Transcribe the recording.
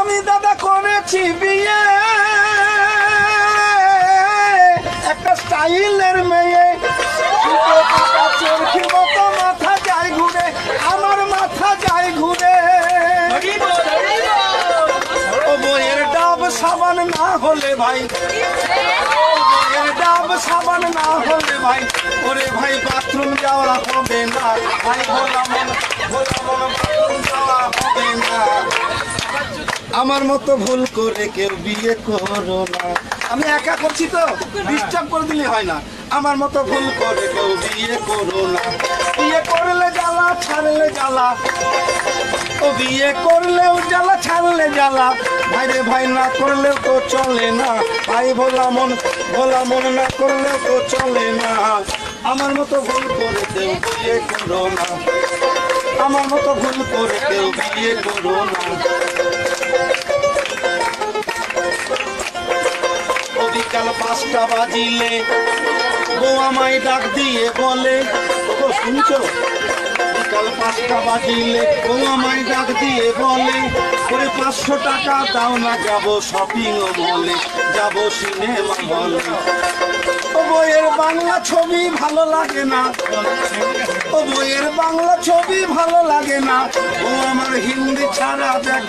আমি দাদা করেছি বিয়ে। একটা স্টাইলের মেয়ে। মতো মাথা ঘুরে, আমার মাথা ঘুরে। ডাব সাবান না হলে ভাই ডাব সাবান না হলে ভাই ভাই বাথরুম যাওয়া হবে না ভাই ভোলা মন ভোলা মন যাওয়া হবে আমার মতো ভুল করে কেউ বিয়ে করো না। আমি একা করছি তো ডিস্টার্ব করে দিলে হয় না। আমার মতো ভুল করে কেউ বিয়ে করো না। বিয়ে করলে জ্বালা, ছাড়লে জ্বালা। ও বিয়ে করলেও জ্বালা, ছাড়লে জ্বালা। ভাই রে ভাই, না করলেও তো চলে না। ভাই, ভোলা মন ভোলা মন, না করলেও তো চলে না। আমার মতো ভুল করে কেউ বিয়ে করো না। আমার মতো ভুল করে কেউ বিয়ে করো না। বিকাল পাঁচটা বাজিলে। বউ আমায় ডাক দিয়ে বলে ও শুনছো? বিকাল পাঁচটা বাজিলে বউ আমায় ডাক দিয়ে বলে করে পাঁচশো টাকা দাও না, যাব শপিং মলে যাব সিনেমা হলে ও বইয়ের বাংলা ছবি ভালো লাগে না। ও বইয়ের বাংলা ছবি ভালো লাগে না। ও আমার হিন্দি ছাড়া দেখ